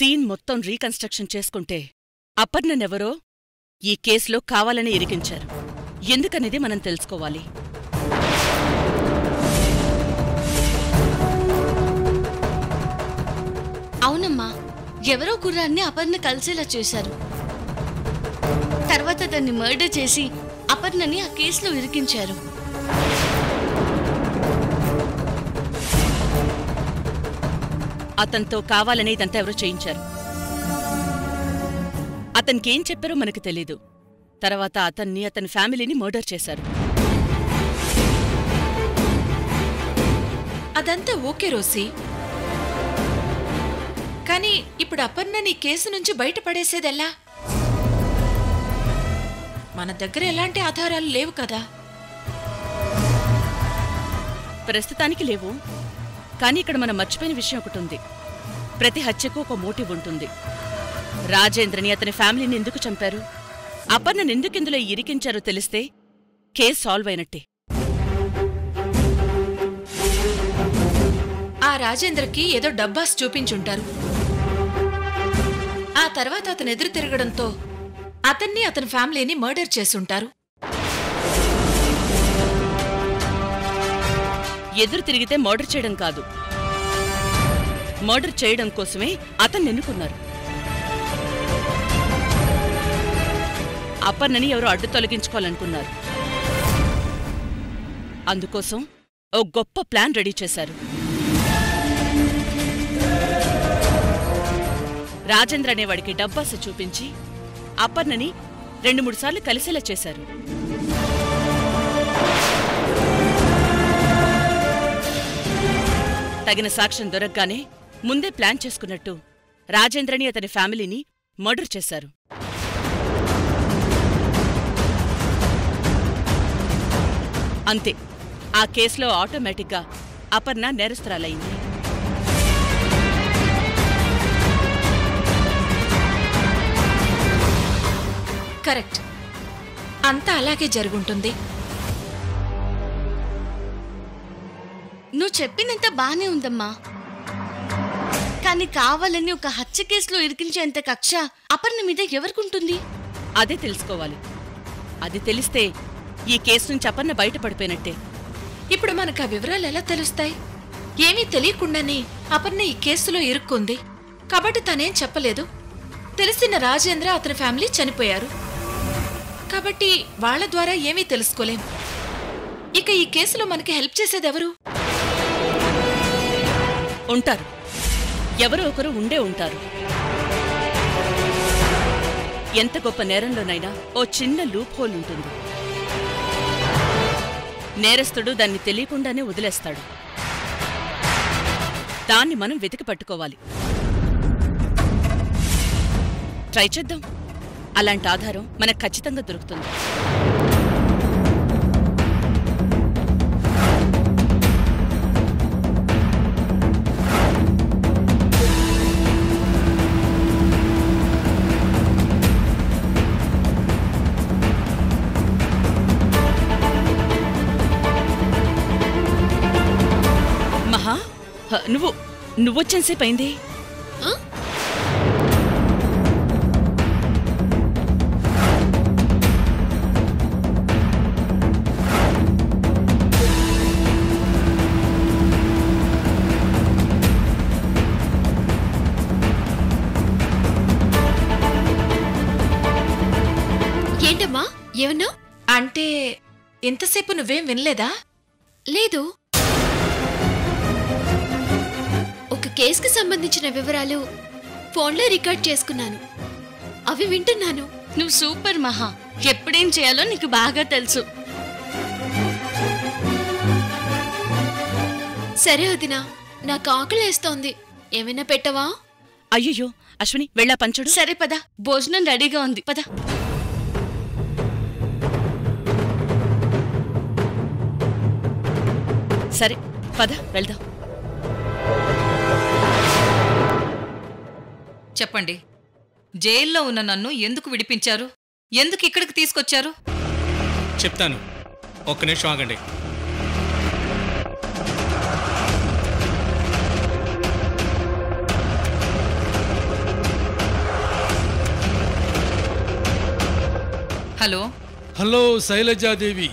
Scene మొత్తం reconstruction చేసుకుంటే అపర్ణనెవరో ఈ కేసులో కావాలని ఇరికించారు. ఎందుకనేది మనం తెలుసుకోవాలి. అవునమ్మా ఎవరో కుర్రాన్ని అపర్ణ కలిసేలా చేశారు. తర్వాత దాన్ని మర్డర్ చేసి అపర్ణని ఆ కేసులో ఇరికించారు. అతనితో కావాలని ఇదంతా ఎవరో చేయించారు. అతనికేం చెప్పారో మనకు తెలీదు. తర్వాత అతన్ని అతని ఫ్యామిలీని మర్డర్ చేశారు. అదంతా ఓకే రోసి. కానీ ఇప్పుడు అపర్ణని కేసు నుంచి బయటపడేసేదెలా మన దగ్గర ఎలాంటి ఆధారాలు లేవు కదా. ప్రస్తుతానికి లేవు. కానీ ఇక్కడ మనం మర్చిపోయిన విషయం ఒకటి ఉంది. ప్రతి హత్యకు ఒక మోటివ్ ఉంటుంది. రాజేంద్రని అతని ఫ్యామిలీని ఎందుకు చంపారు? అపర్ణను ఎందుకు ఇందులో ఇరికించారో తెలిస్తే కేస్ సాల్వ్ అయినట్టే. ఆ రాజేంద్రకి ఏదో డబ్బాస్ చూపించుంటారు. ఆ తర్వాత అతను ఎదురు తిరగడంతో అతన్ని అతని ఫ్యామిలీని మర్డర్ చేసుంటారు. ఎదురు తిరిగితే మర్డర్ చేయడం కాదు. మర్డర్ చేయడం కోసమే అతన్ని ఎన్నుకున్నారు. అపర్ణని ఎవరో అడ్డు తొలగించుకోవాలనుకున్నారు. అందుకోసం ఓ గొప్ప ప్లాన్ రెడీ చేశారు. రాజేంద్ర అనేవాడికి డబ్బాస చూపించి అపర్ణని రెండు మూడు సార్లు కలిసేలా చేశారు. తగిన సాక్ష్యం దొరకగానే ముందే ప్లాన్ చేసుకున్నట్టు రాజేంద్రని అతని ఫ్యామిలీని మర్డర్ చేశారు. అంతే ఆ కేసులో ఆటోమేటిక్గా అపర్ణ నేరస్తురాలైంది. కరెక్ట్. అంతా అలాగే జరుగుంటుంది. నువ్వు చెప్పినంత బానే ఉందమ్మా. కానీ కావాలని ఒక హత్య కేసులో ఇరికించేంత కక్ష అపర్ణ మీద ఎవరికుంటుంది? అదే తెలుసుకోవాలి. అది తెలిస్తే ఈ కేసు నుంచి అపర్ణ బయటపడిపోయినట్టే. ఇప్పుడు మనకు ఆ వివరాలు ఎలా తెలుస్తాయి? ఏమీ తెలియకుండానే అపర్ణ ఈ కేసులో ఇరుక్కుంది. కాబట్టి తనేం చెప్పలేదు. తెలిసిన రాజేంద్ర అతని ఫ్యామిలీ చనిపోయారు. కాబట్టి వాళ్ళ ద్వారా ఏమీ తెలుసుకోలేం. ఇక ఈ కేసులో మనకి హెల్ప్ చేసేదెవరు? ఉంటారు. ఎవరో ఒకరు ఉండే ఉంటారు. ఎంత గొప్ప నేరంలోనైనా ఓ చిన్న లూప్ హోల్ ఉంటుంది. నేరస్తుడు దాన్ని తెలియకుండానే వదిలేస్తాడు. దాన్ని మనం వెతికి పట్టుకోవాలి. ట్రై చేద్దాం. అలాంటి ఆధారం మనకు ఖచ్చితంగా దొరుకుతుంది. నువ్వొచ్చేసేపు అయింది. ఏంటమ్మా? ఏమన్నా? అంటే ఇంతసేపు నువ్వేం వినలేదా? లేదు. కేసుకి సంబంధించిన వివరాలు ఫోన్లో రికార్డ్ చేసుకున్నాను. అవి వింటున్నాను. నువ్వు సూపర్ మహా. ఎప్పుడేం చేయాలో నీకు బాగా తెలుసు. సరే వదినా నాకు ఆకలేస్తోంది. ఏమైనా పెట్టవా? అయ్యయ్యో అశ్విని వెళ్ళా పంచుడు. సరే పద. భోజనం రెడీగా ఉంది. పద. సరే పద వెళ్దాం. చెప్పండి. జైల్లో ఉన్న నన్ను ఎందుకు విడిపించారు? ఎందుకు ఇక్కడికి తీసుకొచ్చారు? చెప్తాను. ఒక్క నిమిషం ఆగండి. హలో. హలో శైలజాదేవి.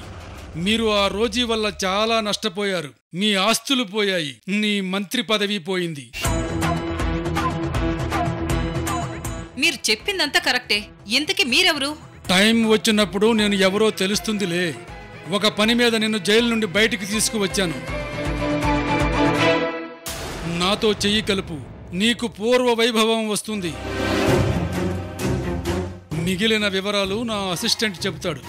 మీరు ఆ రోజీ వల్ల చాలా నష్టపోయారు. మీ ఆస్తులు పోయాయి. నీ మంత్రి పదవి పోయింది. మీరు చెప్పిందంతా కరెక్టే. ఇంతకీ మీరెవరు? టైం వచ్చినప్పుడు నేను ఎవరో తెలుస్తుందిలే. ఒక పని మీద నిన్ను జైలు నుండి బయటికి తీసుకువచ్చాను. నాతో చెయ్యి కలుపు. నీకు పూర్వ వైభవం వస్తుంది. మిగిలిన వివరాలు నా అసిస్టెంట్ చెబుతాడు.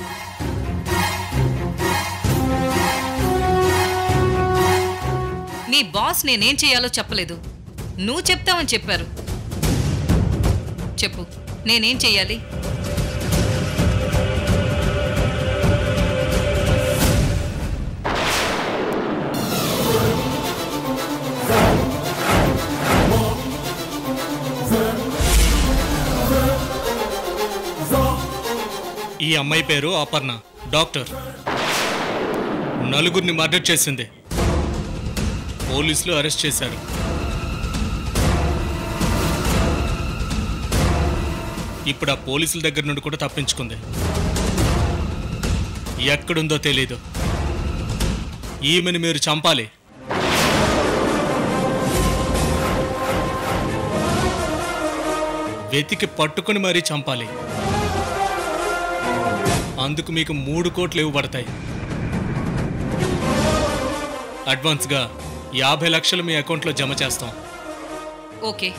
నీ బాస్ నేనేం చేయాలో చెప్పలేదు. నువ్వు చెప్తావని చెప్పారు. చెప్పు. నేనేం చెయ్యాలి? ఈ అమ్మాయి పేరు అపర్ణ డాక్టర్. నలుగురిని మర్డర్ చేసింది. పోలీసులు అరెస్ట్ చేశారు. ఇప్పుడు ఆ పోలీసుల దగ్గర నుండి కూడా తప్పించుకుంది. ఎక్కడుందో తెలీదు. ఈమెను మీరు చంపాలి. వెతికి పట్టుకుని మరీ చంపాలి. అందుకు మీకు మూడు కోట్లు ఇవ్వబడతాయి. అడ్వాన్స్గా యాభై లక్షలు మీ అకౌంట్లో జమ చేస్తాం. ఓకే.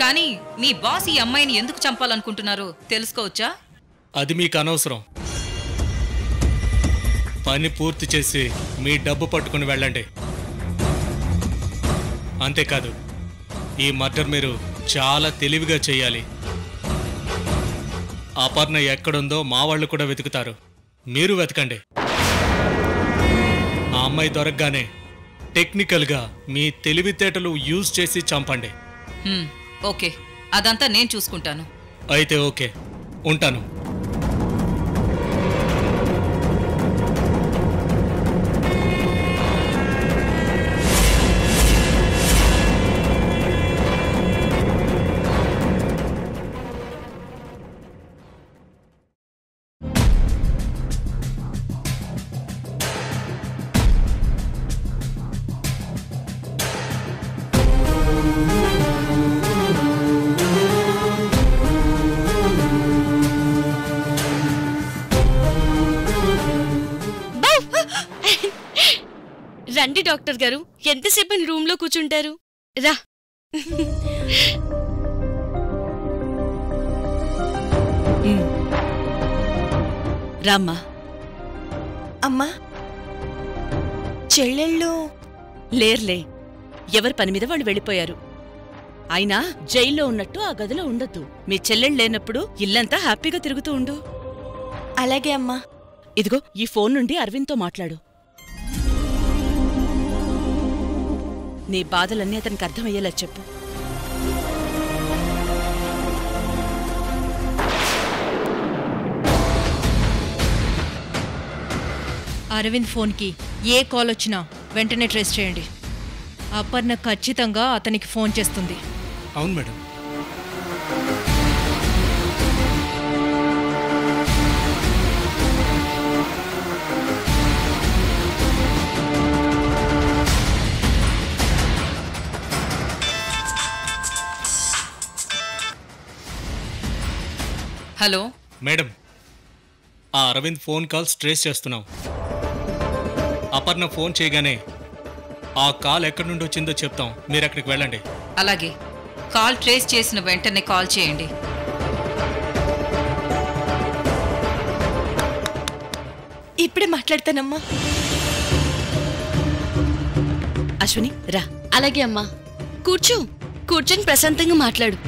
కానీ మీ బాస్ ఈ అమ్మాయిని ఎందుకు చంపాలనుకుంటున్నారో? తెలుసుకోవచ్చా? అది మీకు అనవసరం. పని పూర్తి చేసి మీ డబ్బు పట్టుకుని వెళ్ళండి. అంతేకాదు ఈ మర్డర్ మీరు చాలా తెలివిగా చేయాలి. అపర్ణ ఎక్కడుందో మా వాళ్ళు కూడా వెతుకుతారు. మీరు వెతకండి. ఆ అమ్మాయి దొరకగానే టెక్నికల్గా మీ తెలివితేటలు యూజ్ చేసి చంపండి. ఓకే అదంతా నేను చూసుకుంటాను. అయితే ఓకే ఉంటాను. డాక్టర్ గారు ఎంతసేపు రూమ్లో కూర్చుంటారు? రా. రామ్మా. అమ్మా. చెల్లెళ్ళు. లేర్లే. ఎవరి పని మీద వాళ్ళు వెళ్ళిపోయారు. అయినా జైల్లో ఉన్నట్టు ఆ గదిలో ఉండొద్దు. మీ చెల్లెళ్ళు లేనప్పుడు ఇల్లంతా హ్యాపీగా తిరుగుతూ ఉండు. అలాగే అమ్మా. ఇదిగో ఈ ఫోన్ నుండి అరవింద్తో మాట్లాడు. నీ బాధలన్నీ అతనికి అర్థమయ్యేలా చెప్పు. అరవింద్ ఫోన్కి ఏ కాల్ వచ్చినా వెంటనే ట్రేస్ చేయండి. అపర్ణ ఖచ్చితంగా అతనికి ఫోన్ చేస్తుంది. అవును మేడం. హలో. మేడం ఆ అరవింద్ ఫోన్ కాల్స్ ట్రేస్ చేస్తున్నాం అపర్ణ ఫోన్ చేయగానే ఆ కాల్ ఎక్కడి నుండి వచ్చిందో చెప్తాం. మీరు అక్కడికి వెళ్ళండి. అలాగే. కాల్ ట్రేస్ చేసిన వెంటనే కాల్ చేయండి. ఇప్పుడే మాట్లాడతానమ్మా. అశ్విని రా. అలాగే అమ్మా. కూర్చో. కూర్చొని ప్రశాంతంగా మాట్లాడు.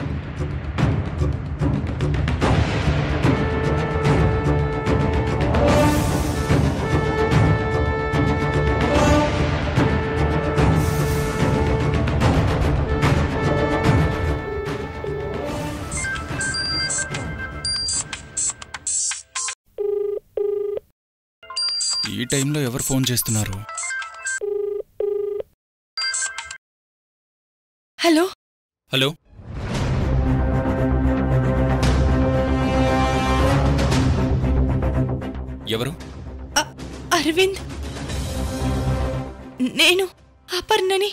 ఈ టైంలో ఎవరు ఫోన్ చేస్తున్నారు? హలో? హలో? ఎవరు? అరవింద్. నేను అపర్ణని.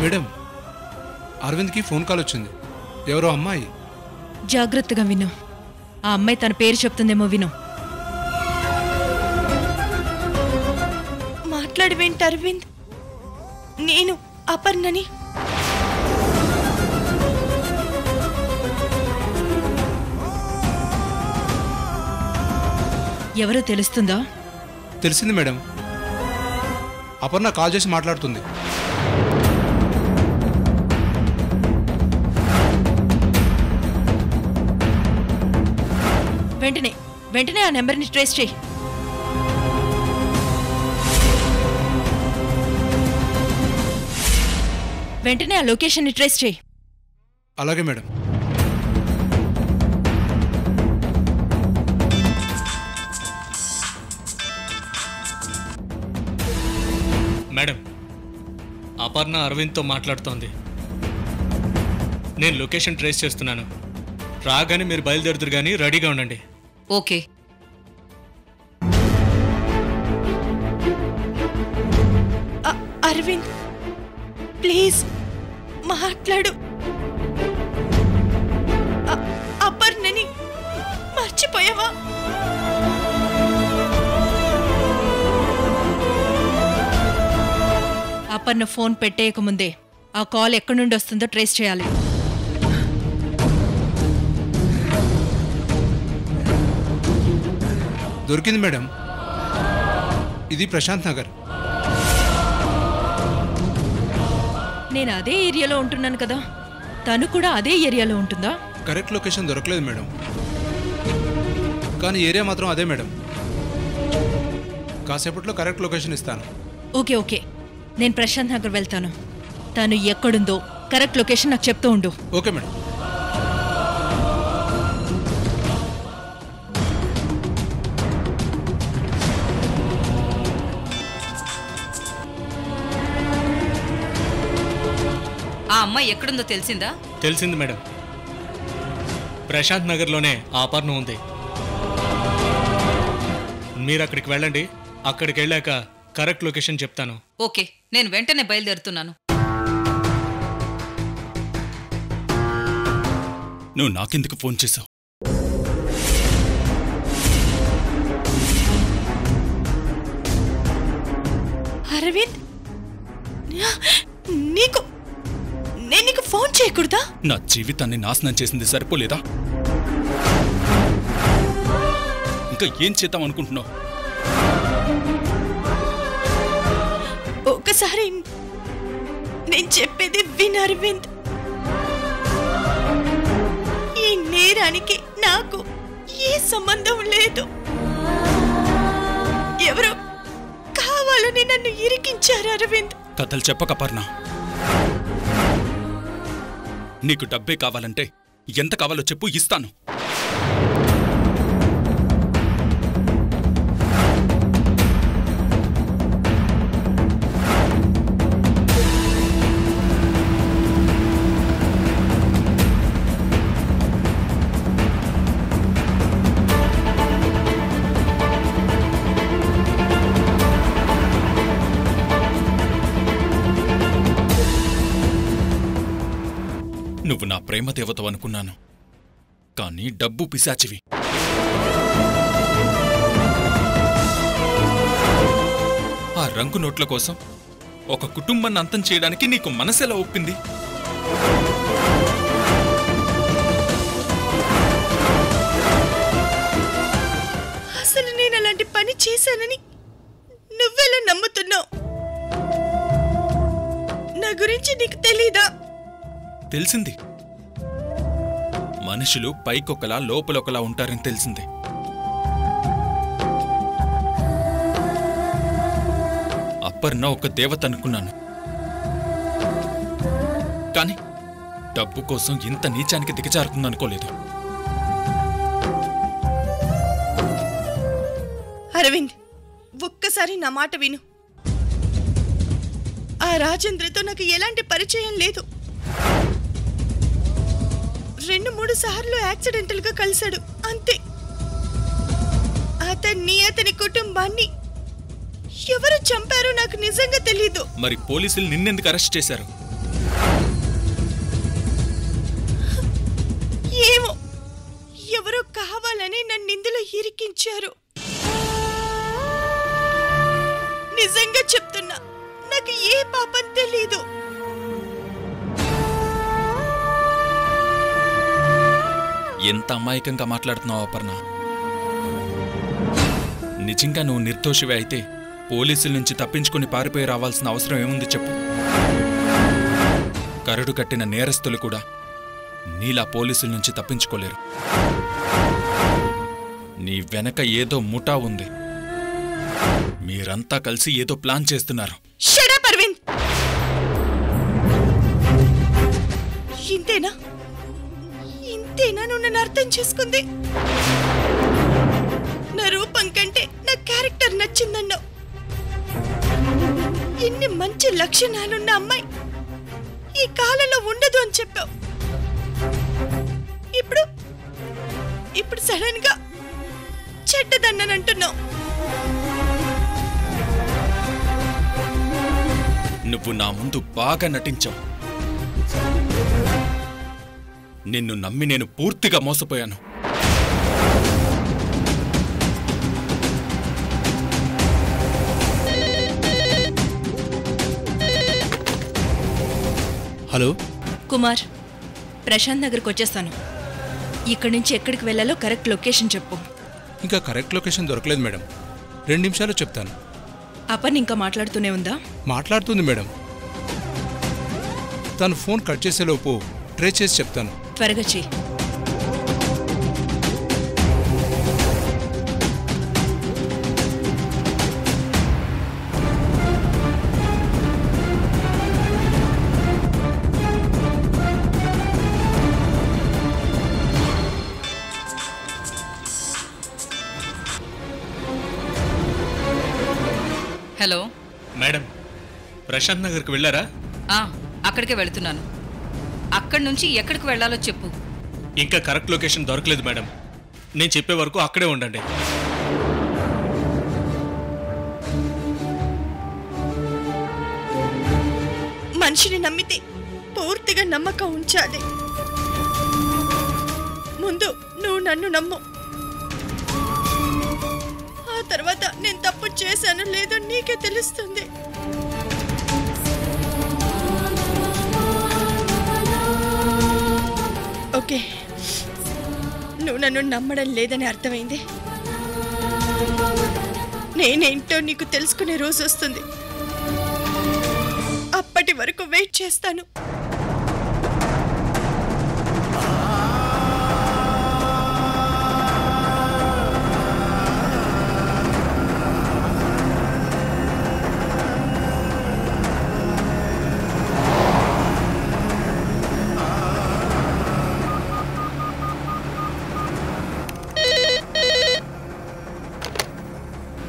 మేడం అరవింద్కి ఫోన్ కాల్ వచ్చింది. ఎవరో అమ్మాయి. జాగ్రత్తగా విను. ఆ అమ్మాయి తన పేరు చెప్తుందేమో విను. మాట్లాడవేంటి అరవింద్? నేను అపర్ణని. ఎవరో తెలుస్తుందా? తెలిసింది మేడం. అపర్ణ కాల్ చేసి మాట్లాడుతుంది. వెంటనే వెంటనే ఆ నెంబర్ని ట్రేస్ చేయి. వెంటనే ఆ లొకేషన్ని ట్రేస్ చేయి. అలాగే మేడం. మేడం అపర్ణ అరవింద్తో మాట్లాడుతోంది. నేను లొకేషన్ ట్రేస్ చేస్తున్నాను. రాగానే మీరు బయలుదేరుదురు కానీ రెడీగా ఉండండి. ఓకే. అరవింద్ ప్లీజ్ మాట్లాడు. అపర్ణని మర్చిపోయావా? అపర్ణ ఫోన్ పెట్టేయకముందే ఆ కాల్ ఎక్కడి నుండి వస్తుందో ట్రేస్ చేయాలి. దొరికింది మేడం. ఇది ప్రశాంత్ నగర్. నేను అదే ఏరియాలో ఉంటున్నాను కదా. తను కూడా అదే ఏరియాలో ఉంటుందా? కరెక్ట్ లొకేషన్ దొరకలేదు మేడం. కానీ ఏరియా మాత్రం అదే మేడం. కాసేపట్లో కరెక్ట్ లొకేషన్ ఇస్తాను. Okay okay. నేను ప్రశాంత్ నగర్ వెళ్తాను. తను ఎక్కడుందో కరెక్ట్ లొకేషన్ నాకు చెప్తూ ఉండు. Okay madam. అమ్మాయి ఎక్కడుందో తెలిసిందా? తెలిసింది మేడం. ప్రశాంత్ నగర్లోనే ఆ అపర్ణ ఉంది. మీరు అక్కడికి వెళ్ళండి. అక్కడికి వెళ్ళాక కరెక్ట్ లొకేషన్ చెప్తాను. ఓకే నేను వెంటనే బయలుదేరుతున్నాను. నువ్వు నాకెందుకు ఫోన్ చేశావు అరవింద్ నీకు నేను నీకు ఫోన్ చేయకూడదా? నా జీవితాన్ని నాశనం చేసింది సరిపోలేదా? ఇంకా ఏం చేద్దాం అనుకుంటున్నావు? ఒకసారి నేను చెప్పేది విన్ అరవింద్. ఈ నేరానికి నాకు ఏ సంబంధం లేదు. ఎవరో కావాలని నన్ను ఇరికించారు అరవింద్. కథలు చెప్పక పర్ణ. నీకు డబ్బే కావాలంటే ఎంత కావాలో చెప్పు ఇస్తాను. నువ్వు నా ప్రేమ దేవతవు అనుకున్నాను. కానీ డబ్బు పిశాచివి. ఆ రంగు నోట్ల కోసం ఒక కుటుంబాన్ని అంతం చేయడానికి నీకు మనసెలా ఒప్పింది? అసలు నేను అలాంటి పని చేశానని నువ్వెలా నమ్ముతున్నావు? నా గురించి నీకు తెలీదా? తెలిసింది. మనుషులు పైకొకలా లోపలొకలా ఉంటారని తెలిసింది. అప్పర్న ఒక దేవత అనుకున్నాను. కానీ డబ్బు కోసం ఇంత నీచానికి దిగజారుతుందనుకోలేదు. అరవింద్ ఒక్కసారి నా మాట విను. ఆ రాజేంద్రతో నాకు ఎలాంటి పరిచయం లేదు. రెండు మూడు సార్లు యాక్సిడెంటల్గా కలిశాడు. అంతే. అతన్ని అతని కుటుంబాన్ని ఎవరు చంపారో నాకు నిజంగా తెలీదు. మరి పోలీసులు నిన్నెందుకు అరెస్ట్ చేశారు? ఏమో. ఎవరో కావాలని నన్ను ఇందులో ఇరికించారు. నిజంగా చెప్తున్నా నాకు ఏ పాపం తెలీదు. ఎంత అమాయకంగా మాట్లాడుతున్నావు అపర్ణ? నిజంగా నువ్వు నిర్దోషివి అయితే పోలీసుల నుంచి తప్పించుకుని పారిపోయి రావాల్సిన అవసరం ఏముంది చెప్పు. కరడు కట్టిన నేరస్తులు కూడా నీలా పోలీసుల నుంచి తప్పించుకోలేరు. నీ వెనక ఏదో ముఠా ఉంది. మీరంతా కలిసి ఏదో ప్లాన్ చేస్తున్నారు. ఇంతేనా? ఇంతేనా నువ్వు నన్ను అర్థం చేసుకుంది. నా రూపం కంటే నా క్యారెక్టర్ నచ్చిందన్నావు ఎన్ని మంచి లక్షణాలున్న అమ్మాయి ఈ కాలంలో ఉండదు అని చెప్పావు. ఇప్పుడు ఇప్పుడు సడన్గా చెడ్డదన్నని అంటున్నావు. నువ్వు నా ముందు బాగా నటించావు. నిన్ను నమ్మి నేను పూర్తిగా మోసపోయాను. హలో? కుమార్ ప్రశాంత్ నగర్కి వచ్చేస్తాను. ఇక్కడి నుంచి ఎక్కడికి వెళ్ళాలో కరెక్ట్ లొకేషన్ చెప్పు. ఇంకా కరెక్ట్ లొకేషన్ దొరకలేదు మేడం. రెండు నిమిషాలు చెప్తాను. అపర్ణ ఇంకా మాట్లాడుతూనే ఉందా? మాట్లాడుతుంది మేడం. తను ఫోన్ కట్ చేసేలోపు ట్రే చేసి చెప్తాను. త్వరగా చెయ్యి. హలో. మేడం ప్రశాంత్ నగర్కి వెళ్ళారా? అక్కడికే వెళుతున్నాను. అక్కడి నుంచి ఎక్కడికి వెళ్ళాలో చెప్పు. ఇంకా కరెక్ట్ లొకేషన్ దొరకలేదు మేడం. నేను చెప్పే వరకు అక్కడే ఉండండి. మనిషిని నమ్మితే పూర్తిగా నమ్మకం ఉంచాలి. ముందు నువ్వు నన్ను నమ్ము. ఆ తర్వాత నేను తప్పు చేశానో లేదో నీకే తెలుస్తుంది. ఓకే. నువ్వు నన్ను నమ్మడం లేదని అర్థమైంది. నేనేంటో నీకు తెలుసుకునే రోజు వస్తుంది. అప్పటి వరకు వెయిట్ చేస్తాను.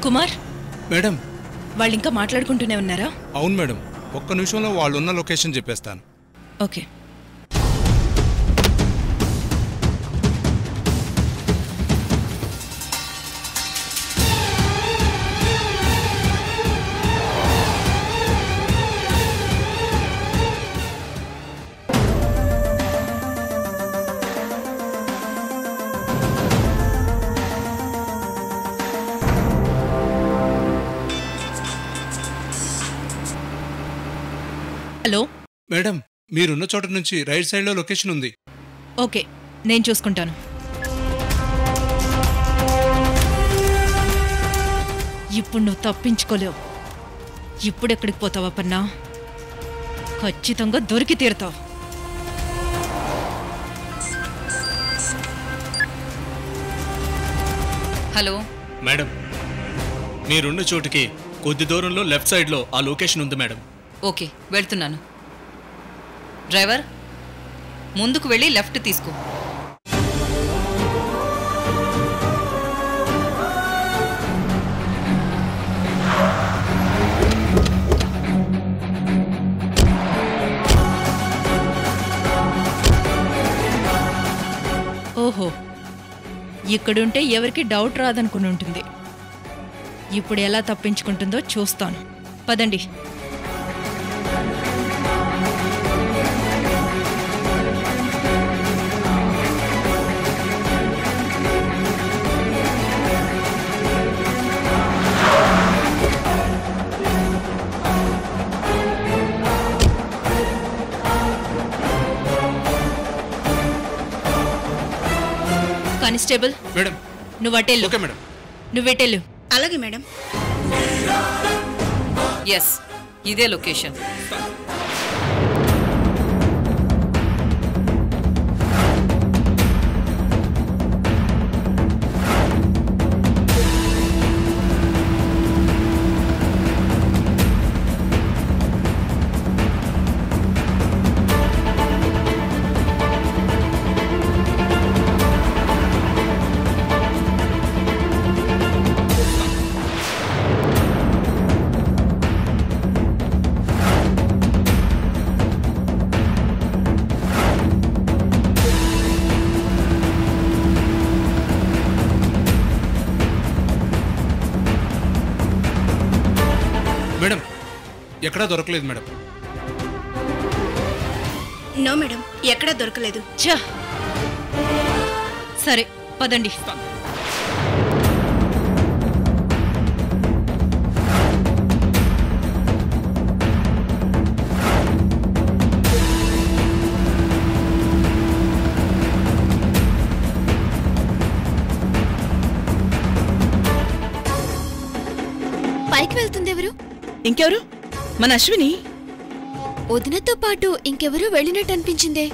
కుమార్? మేడం. వాళ్ళు ఇంకా మాట్లాడుకుంటూనే ఉన్నారా? అవును మేడం. ఒక్క నిమిషంలో వాళ్ళు ఉన్న లొకేషన్ చెప్పేస్తాను. ఓకే. మీరున్న చోట నుంచి రైట్ సైడ్లో లొకేషన్ ఉంది. ఓకే నేను చూసుకుంటాను. ఇప్పుడు నువ్వు తప్పించుకోలేవు. ఇప్పుడు ఎక్కడికి పోతావా పన్నా ఖచ్చితంగా దొరికి తీరుతావు. హలో? మేడం మీరున్న చోటుకి కొద్ది దూరంలో లెఫ్ట్ సైడ్లో ఆ లొకేషన్ ఉంది మేడం. ఓకే వెళ్తున్నాను. డ్రైవర్ ముందుకు వెళ్ళి లెఫ్ట్ తీసుకో. ఓహో ఇక్కడుంటే ఎవరికి డౌట్ రాదనుకుని ఉంటుంది. ఇప్పుడు ఎలా తప్పించుకుంటుందో చూస్తాను. పదండి. కానిస్టేబుల్? మేడం. నువ్వు అటెళ్ళు ఓకే మేడం. నువ్వెటెళ్ళు అలాగే మేడం. ఎస్ ఇదే లొకేషన్. ఎక్కడా దొరకలేదు మేడం. నో మేడం ఎక్కడా దొరకలేదు. ఛ! సరే పదండి. పైకి వెళ్తుంది ఎవరు ఇంకెవరు? మన అశ్విని. వదినతో పాటు ఇంకెవరూ వెళ్ళినట్టు అనిపించిందే?